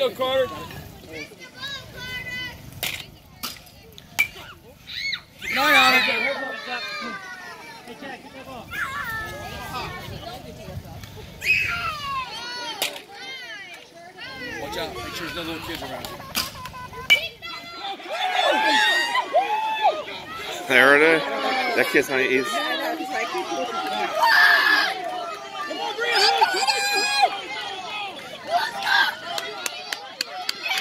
go, Carter. Nine on it. Watch out. Make sure there's no little kids around you. There it is. That kid's not easy.